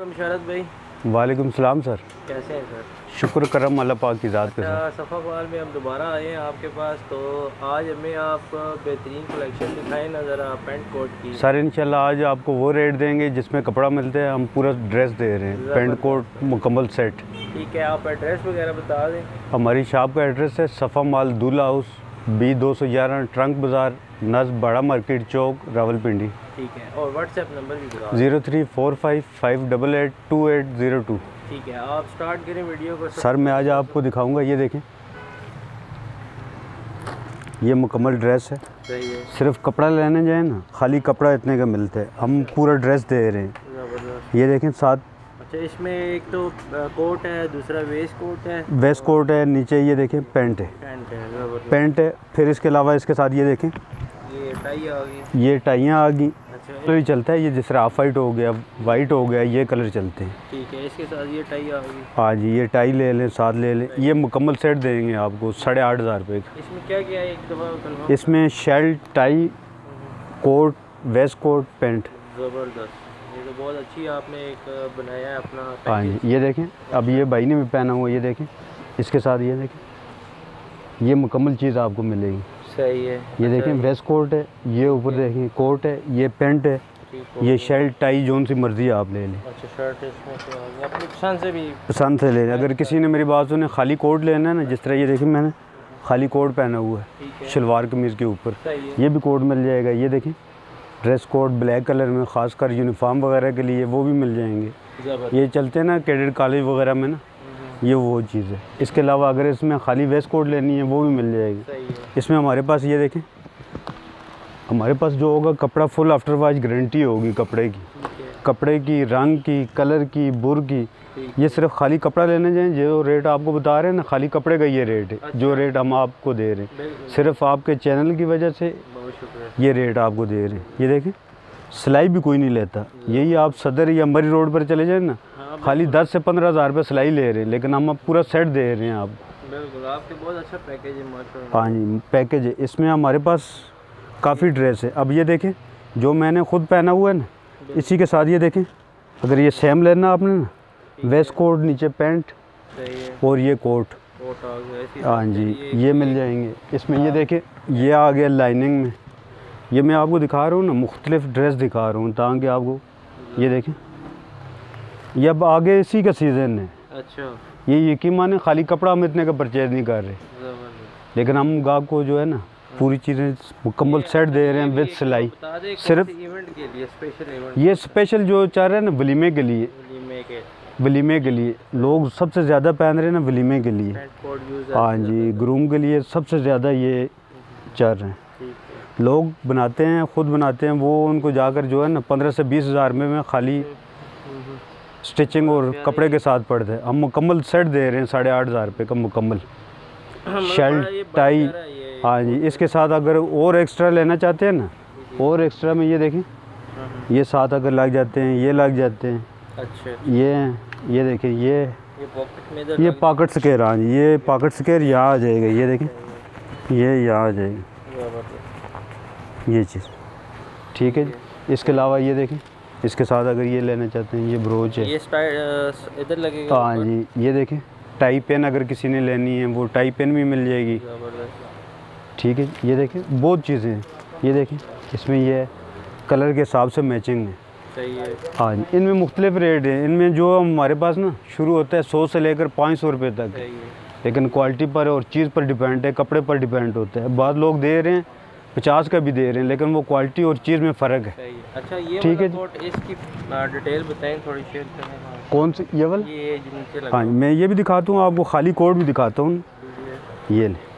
शरद भाई। वालेकुम सलाम सर। कैसे हैं सर? शुक्र करम अल्लाह पाक की ज़ात के साथ अच्छा सफ़ा माल में हम दोबारा आए हैं आपके पास तो आज हमें आप बेहतरीन कलेक्शन दिखाएँ ना ज़रा पेंट कोट की। सर इंशाल्लाह आज आपको वो रेट देंगे जिसमें कपड़ा मिलता है हम पूरा ड्रेस दे रहे हैं पेंट कोट मुकम्मल सेट। ठीक है आप एड्रेस वगैरह बता दें। हमारी शॉप का एड्रेस है सफ़ा माल दूल्हा हाउस बी दो सौ ग्यारह ट्रंक बाज़ार नज बड़ा मार्केट चौक रावलपिंडी। ठीक है। और व्हाट्सएप नंबर भी बता दें zero three four five five double eight two eight zero two. ठीक है आप स्टार्ट करें वीडियो को। सर मैं आज आपको दिखाऊँगा ये देखें। ये मुकम्मल ड्रेस है। सिर्फ़ कपड़ा लेने जाए ना खाली कपड़ा इतने का मिलता है। हम पूरा ड्रेस दे रहे हैं। ये देखें साथ अच्छा इसमें एक तो कोट है दूसरा वेस्ट कोट है। वेस्ट कोट है नीचे ये देखें पैंट है। पैंट है पैंट है फिर इसके अलावा इसके साथ ये देखें। ये टाई आ गई। ये टाइयाँ आ गई। तो ये चलता है ये जिस तरह ऑफ़ वाइट हो गया वाइट हो गया ये कलर चलते हैं। ठीक है इसके साथ ये टाई आ हाँ जी ये टाई ले लें साथ ले लें। ये मुकम्मल सेट देंगे आपको साढ़े आठ हज़ार रुपये का। इसमें क्या क्या है एक दफ़ा इसमें shirt tie coat waistcoat pant ज़बरदस्त। ये तो बहुत अच्छी आपने एक बनाया है अपना हाँ जी ये देखें अब ये भाई ने भी पहना हुआ ये देखें। इसके साथ ये देखें। ये मुकम्मल चीज़ आपको मिलेगी। सही है। ये देखें वेस्ट कोट है ये ऊपर देखें कोट है ये पेंट है ये शर्ट टाई जोन सी मर्ज़ी आप ले लें। अच्छा शर्ट इसमें अपनी पसंद से भी पसंद से ले लें। अगर किसी ने मेरी बात सुने खाली कोट लेना है ना जिस तरह ये देखें मैंने खाली कोट पहना हुआ है शलवार कमीज़ के ऊपर। ये भी कोट मिल जाएगा। ये देखें ड्रेस कोड ब्लैक कलर में ख़ासकर यूनिफॉर्म वगैरह के लिए वो भी मिल जाएँगे। ये चलते हैं ना कैडेट कॉलेज वगैरह में ना ये वो चीज़ है। इसके अलावा अगर इसमें खाली वेस्ट कोट लेनी है वो भी मिल जाएगी। इसमें हमारे पास ये देखें हमारे पास जो होगा कपड़ा फुल आफ्टर वाश गारंटी होगी कपड़े की। कपड़े की रंग की कलर की बुर की ये सिर्फ़ खाली कपड़ा लेने जाएँ जो रेट आपको बता रहे हैं ना खाली कपड़े का ये रेट है जो रेट हम आपको दे रहे हैं। सिर्फ़ आपके चैनल की वजह से ये रेट आपको दे रहे हैं। ये देखें सिलाई भी कोई नहीं लेता। यही आप सदर या मरी रोड पर चले जाए ना खाली दस से पंद्रह हज़ार रुपये सिलाई ले रहे हैं लेकिन हम अब पूरा सेट दे रहे हैं आप बिल्कुल आपके बहुत अच्छा पैकेज है हाँ जी पैकेज है। इसमें हमारे पास काफ़ी ड्रेस है। अब ये देखें जो मैंने खुद पहना हुआ है ना इसी के साथ ये देखें अगर ये सेम लेना आपने ना वेस्ट कोट नीचे पैंट और ये कोट हाँ जी ये मिल जाएँगे। इसमें ये देखें ये आ गया लाइनिंग में। ये मैं आपको दिखा रहा हूँ ना मुख्तलिफ़ ड्रेस दिखा रहा हूँ ताकि आपको ये देखें। ये अब आगे इसी का सीज़न है। अच्छा। ये यकीन माने खाली कपड़ा हम इतने का परचेज नहीं कर रहे। लेकिन हम गाहक को जो है ना पूरी चीज़ें मुकम्मल सेट दे रहे हैं विद सिलाई। सिर्फ- इवेंट के लिए स्पेशल इवेंट ये स्पेशल जो चाह रहे हैं ना वलीमे के लिए। वलीमे के। लिए। लोग सबसे ज़्यादा पहन रहे हैं ना वलीमे के लिए। हाँ जी ग्रूम के लिए सबसे ज़्यादा ये चल रहे हैं। लोग बनाते हैं ख़ुद बनाते हैं वो उनको जाकर जो है ना पंद्रह से बीस हज़ार में में खाली स्टिचिंग और कपड़े के साथ पड़ते हैं हम मुकम्मल सेट दे रहे हैं साढ़े आठ हज़ार रुपये का मुकम्मल। Shirt tie. हाँ जी इसके साथ अगर और एक्स्ट्रा लेना चाहते हैं ना और एक्स्ट्रा में ये देखें। ये साथ अगर लग जाते हैं ये लग जाते हैं। अच्छा ये ये देखें ये। ये पॉकेट स्केयर हाँ जी ये पॉकेट स्केयर यहाँ आ जाएगा ये देखें। ये। यहाँ आ जाएगा। ये चीज़। ठीक है जी। इसके अलावा ये देखें। इसके साथ अगर ये लेना चाहते हैं ये ब्रोच है। ये इधर लगेगा हाँ जी ये देखें टाई पेन अगर किसी ने लेनी है वो टाई पेन भी मिल जाएगी। ठीक है ये देखें बहुत चीज़ें हैं। ये देखें इसमें ये कलर के हिसाब से मैचिंग है। हाँ। जी इनमें मुख्तलिफ़ रेट हैं। इनमें जो हमारे पास ना शुरू होता है सौ से लेकर पाँच सौ रुपये तक। लेकिन क्वालिटी पर और चीज़ पर डिपेंड है कपड़े पर डिपेंड होता है। बाद लोग दे रहे हैं पचास का भी दे रहे हैं लेकिन वो क्वालिटी और चीज़ में फ़र्क है। अच्छा ये ठीक है इसकी डिटेल बताएँ थोड़ी शेयर करें। हाँ। कौन सी ये वाला? ये हाँ मैं ये भी दिखाता हूँ आपको खाली कोट भी दिखाता हूँ। ये ले।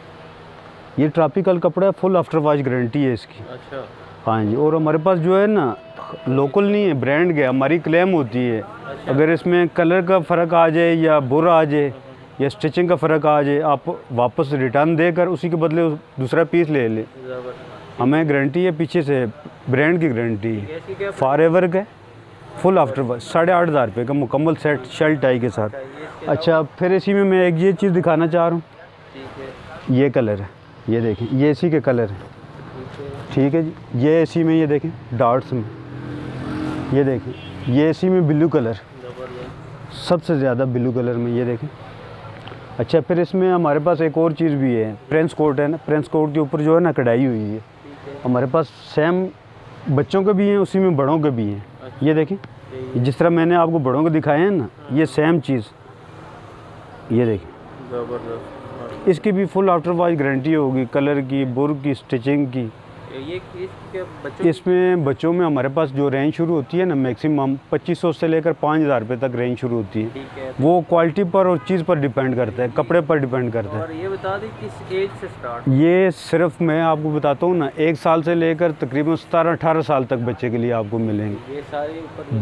ये ट्रॉपिकल कपड़ा है फुल आफ्टर वॉश गारंटी है इसकी। अच्छा। हाँ जी और हमारे पास जो है ना लोकल नहीं है ब्रांड के हमारी क्लेम होती है। अगर इसमें कलर का फ़र्क आ जाए या बुरा आ जाए या स्टिचिंग का फ़र्क आ जाए आप वापस रिटर्न देकर उसी के बदले दूसरा पीस ले लें। हमें गारंटी है पीछे से ब्रांड की गारंटी है। फॉर एवर का फुल आफ्टर वॉश साढ़े आठ हज़ार रुपये का मुकम्मल सेट शर्ट टाई के साथ। अच्छा फिर इसी में मैं एक ये चीज़ दिखाना चाह रहा हूँ। ये कलर है ये देखें ये इसी के कलर है। ठीक है। जी ये इसी में ये देखें डॉट्स में। ये देखें ये इसी में ब्लू कलर सबसे ज़्यादा ब्लू कलर में ये देखें। अच्छा फिर इसमें हमारे पास एक और चीज़ भी है। प्रिंस कोट है ना? प्रिंस कोट के ऊपर जो है ना कढ़ाई हुई है। हमारे पास सेम बच्चों के भी हैं उसी में बड़ों के भी हैं। ये देखें जिस तरह मैंने आपको बड़ों को दिखाए हैं ना ये सेम चीज़। ये देखें ज़बरदस्त। इसकी भी फुल आफ्टर वॉश गारंटी होगी कलर की बुर की स्टिचिंग की। ये बच्चों इसमें बच्चों में हमारे पास जो रेंज शुरू होती है ना मैक्सिमम 2500 से लेकर 5000 रुपये तक रेंज शुरू होती है। है वो क्वालिटी पर और चीज़ पर डिपेंड करता है कपड़े पर डिपेंड करता है। और ये बता दें किस एज से स्टार्ट ये सिर्फ़ मैं आपको बताता हूँ ना एक साल से लेकर तकरीबन सतारह अठारह साल तक बच्चे के लिए आपको मिलेंगे। ये सारे हुए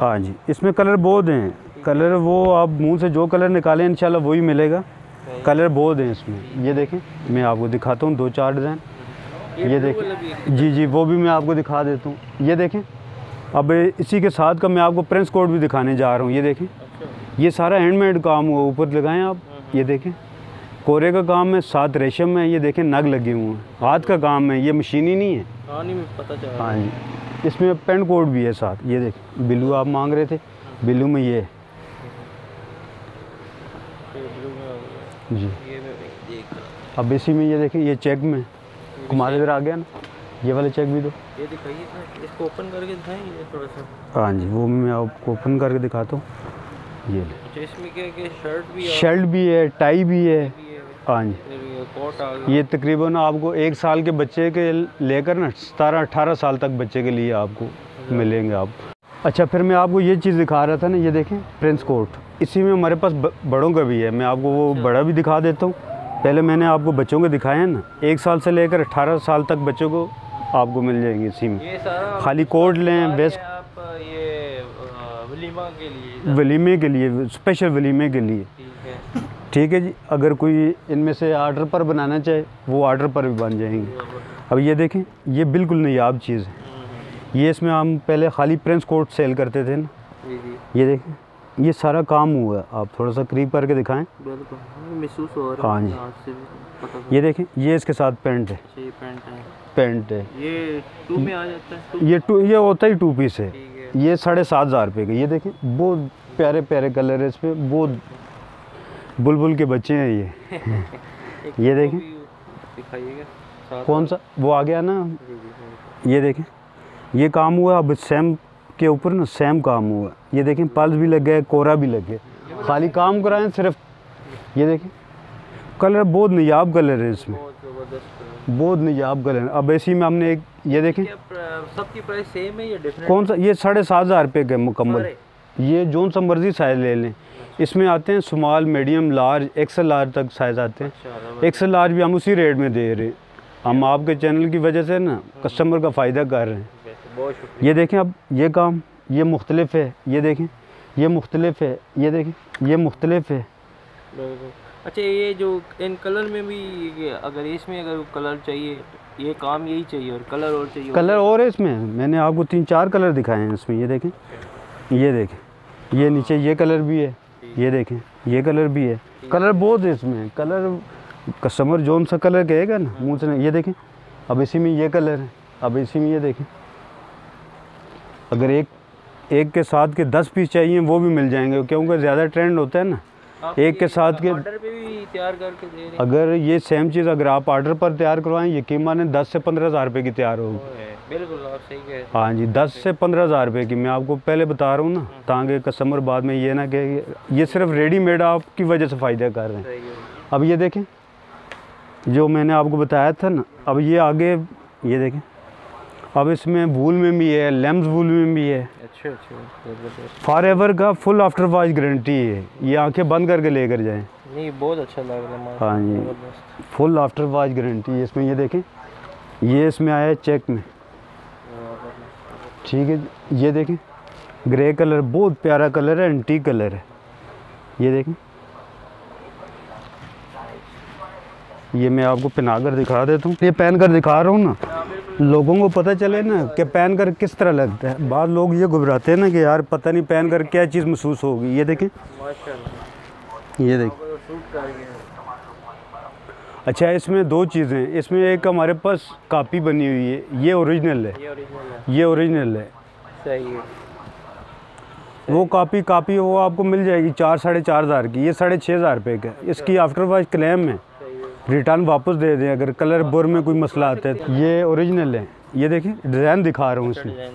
हैं जी इसमें कलर बहुत हैं। कलर वो आप मुँह से जो कलर निकालें इंशाल्लाह वही मिलेगा। कलर बहुत हैं इसमें। ये देखें मैं आपको दिखाता हूँ दो चार डिज़ाइन ये देखें है। जी जी वो भी मैं आपको दिखा देता हूँ। ये देखें। अब इसी के साथ का मैं आपको प्रिंस कोड भी दिखाने जा रहा हूँ। ये देखें। अच्छा। ये सारा हैंडमेड काम हुआ ऊपर लगाएँ आप। ये देखें। कोरे का काम है साथ रेशम है। ये देखें नग लगे हुए हैं। हाथ का काम है। ये मशीनी नहीं है। हाँ पता चला। हाँ जी। इसमें पेंट कोड भी है साथ। ये देखें। बिल्लू आप मांग रहे थे। बिल्लू में ये है। हो। जी। अब इसी में ये देखें ये चेक में। कुमार इधर आ गया ना। ये वाला चेक भी दो। ये दिखाइए इसको ओपन करके दिखाएँगे थोड़ा सा? हाँ जी वो मैं आपको ओपन करके दिखाता हूँ। ये ले। अच्छा इसमें क्या क्या शर्ट भी है? शर्ट भी है टाई भी है। हाँ। जी। ये तकरीबन आपको एक साल के बच्चे के लेकर ना सतारह अठारह साल तक बच्चे के लिए आपको मिलेंगे आप। अच्छा फिर मैं आपको ये चीज़ दिखा रहा था ना ये देखें प्रिंस कोट इसी में हमारे पास बड़ों का भी है। मैं आपको वो बड़ा भी दिखा देता हूँ। पहले मैंने आपको बच्चों के दिखाए हैं ना एक साल से लेकर अठारह साल तक बच्चों को आपको मिल जाएँगे इसी में। खाली कोड लें बेस्ट वलीमा के लिए वलीमे के लिए स्पेशल वलीमे के लिए। ठीक है। है जी अगर कोई इनमें से आर्डर पर बनाना चाहे वो आर्डर पर भी बन जाएँगे। अब ये देखें ये बिल्कुल नयाब चीज़ है। हम्म, ये इसमें हम पहले खाली प्रिंस कोट सेल करते थे ना। ये देखें। ये सारा काम हुआ है। आप थोड़ा सा करीब करके दिखाएँ। बिल्कुल महसूस हो रहा है हाँ जी। ये देखें ये इसके साथ पेंट है। अच्छा ये पैंट है। पेंट है। ये टू में आ जाता है टू ये टू ये होता ही टू पीस है। ये साढ़े सात हज़ार रुपये का ये देखें बहुत प्यारे प्यारे कलर है इस पर बहुत बुलबुल के बच्चे हैं ये। ये देखें। कौन सा? वो आ गया ना? हाँ। ये देखें। ये काम हुआ अब सेम के ऊपर ना सेम काम हुआ ये देखें पल्स भी लग गए कोरा भी लग गया खाली काम कराएँ सिर्फ़ ये देखें। कलर बहुत नयाब कलर है इसमें। बहुत नयाब कलर है। अब ऐसी में हमने एक ये देखें। सबकी प्राइस सेम है या डिफरेंट कौन सा ये साढ़े सात हज़ार रुपये का है मुकम्मल ये जोन सा मर्ज़ी साइज़ ले लें। इसमें आते हैं small medium large extra large तक साइज़ आते हैं। अच्छा एक्सल लार्ज भी हम उसी रेट में दे रहे हैं। हम आपके चैनल की वजह से ना कस्टमर का फ़ायदा कर रहे हैं। बहुत ये देखें अब ये काम ये मुख्तलिफ़ है ये देखें ये मुख्तलिफ़ है ये देखें ये मुख्तलिफ़ है। अच्छा ये जो इन कलर में भी अगर इसमें अगर कलर चाहिए ये काम यही चाहिए और कलर और चाहिए? कलर और है इसमें। मैंने आपको तीन चार कलर दिखाए हैं इसमें ये देखें। ये देखें ये नीचे ये कलर भी है ये देखें ये कलर भी है। कलर बहुत है इसमें। कलर कस्टमर जोन सा कलर कहेगा ना मुँह से ये देखें अब इसी में ये कलर है अब इसी में ये देखें। अगर एक एक के साथ के दस पीस चाहिए वो भी मिल जाएँगे क्योंकि ज़्यादा ट्रेंड होता है ना। एक के साथ के ऑर्डर तैयार करके दे रहे अगर ये सेम चीज़ अगर आप आर्डर पर तैयार करवाएँ यकीन माने दस से पंद्रह हज़ार रुपये की तैयार होगी। बिल्कुल आप सही कह हाँ। जी दस से पंद्रह हज़ार रुपये की। मैं आपको पहले बता रहा हूँ ना ताकि कस्टमर बाद में ये ना कहे ये सिर्फ़ रेडीमेड आपकी वजह से फ़ायदा कर रहे हैं। अब ये देखें जो मैंने आपको बताया था ना अब ये आगे ये देखें। अब इसमें वूल में भी है लेम्स वूल में भी है। अच्छा अच्छा फॉर एवर का फुल आफ्टर वॉश गारंटी है। ये आँखें बंद करके लेकर जाएँ। नहीं बहुत अच्छा लग रहा है हाँ जी। फुल आफ्टर वॉश गारंटी है इसमें ये देखें। ये इसमें आया है चेक में। ठीक है ये देखें। ग्रे कलर बहुत प्यारा कलर है एंटी कलर है। ये देखें। ये मैं आपको पहना कर दिखा देता हूँ। ये पहन कर दिखा रहा हूँ ना। लोगों को पता चले ना कि पहन कर किस तरह लगता है। बाद लोग ये घबराते हैं ना कि यार पता नहीं पहन कर क्या चीज़ महसूस होगी। ये देखें। ये देखें। अच्छा इसमें दो चीज़ें हैं। इसमें एक हमारे पास कापी बनी हुई है। ये ओरिजिनल है। ये ओरिजिनल है। है। सही है। वो कापी कापी वो आपको मिल जाएगी चार साढ़े चार हज़ार की। ये साढ़े छः हज़ार रुपये का। इसकी आफ्टर वाइज क्लेम है। रिटर्न वापस दे दें अगर कलर बोर में कोई मसला आता है तो। ये ओरिजिनल है। ये देखें डिज़ाइन दिखा रहा हूँ इसमें।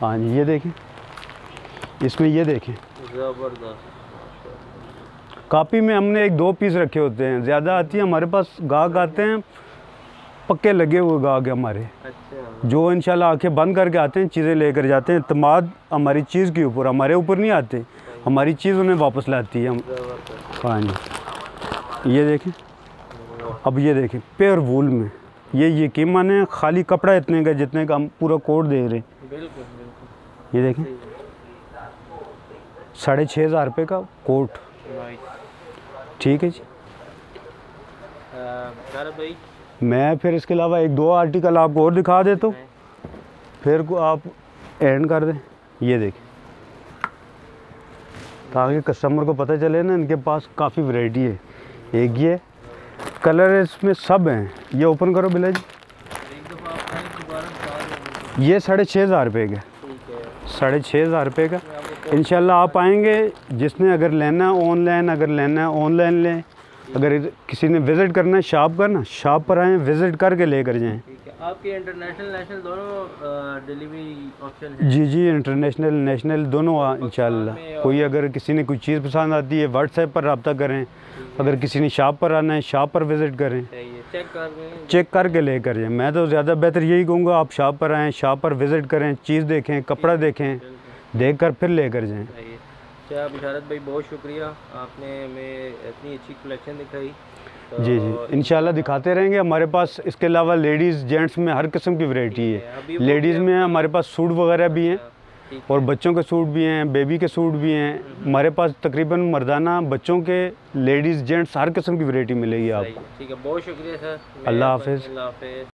हाँ जी ये देखें। इसमें ये देखें। कापी में हमने एक दो पीस रखे होते हैं। ज़्यादा आती है हमारे पास गाहक आते हैं पक्के लगे हुए गाहक हैं हमारे। अच्छा। जो इंशाल्लाह आँखें बंद करके आते हैं चीज़ें लेकर जाते हैं तमाद हमारी चीज़ के ऊपर हमारे ऊपर नहीं आते। हमारी चीज़ उन्हें वापस लाती है हम। हाँ जी। ये देखें। अब ये देखें प्योर वूल में। ये ये यकीन माने खाली कपड़ा इतने का जितने का हम पूरा कोट दे रहे हैं। बिल्कुल बिल्कुल। ये देखें साढ़े छः हज़ार रुपये का कोट। ठीक है जी। भाई। मैं फिर इसके अलावा एक दो आर्टिकल आपको और दिखा देता हूँ फिर को आप एंड कर दें। ये देखें ताकि कस्टमर को पता चले ना इनके पास काफ़ी वैरायटी है। एक ये कलर इसमें सब हैं। ये ओपन करो बिलेज ये साढ़े छः हज़ार रुपये का। साढ़े छः हज़ार रुपये का। इन आप आएँगे, जिसने अगर लेना है ऑनलाइन अगर लेना है ऑनलाइन लें। अगर किसी ने विज़िट करना है शॉप का ना शॉप पर आएँ विज़िट करके लेकर जाएँ। आपके इंटरनेशनल नेशनल दोनों डिलीवरी ऑप्शन है? जी जी इंटरनेशनल नेशनल दोनों इंशाल्लाह। कोई अगर किसी ने कोई चीज़ पसंद आती है व्हाट्सएप पर रबता करें। अगर किसी ने शॉप पर आना है शॉप पर विज़िट करें। चेक कर लें। चेक करके लेकर जाएँ। मैं तो ज़्यादा बेहतर यही कहूँगा आप शॉप पर आएँ शॉप पर विज़िट करें चीज़ देखें कपड़ा देखें देख कर फिर ले कर चाहिए अच्छा बिशारत भाई बहुत शुक्रिया। आपने हमें इतनी अच्छी कलेक्शन दिखाई। तो जी। जी इनशाला दिखाते रहेंगे। हमारे पास इसके अलावा लेडीज़ जेंट्स में हर किस्म की वैरायटी है। लेडीज़ में हमारे पास सूट वगैरह भी हैं और बच्चों के सूट भी हैं बेबी के सूट भी हैं। हमारे पास तकरीबन मर्दाना बच्चों के लेडीज़ जेंट्स हर किस्म की वैरायटी मिलेगी आपको। ठीक है। बहुत शुक्रिया सर। अल्लाह हाफिज़।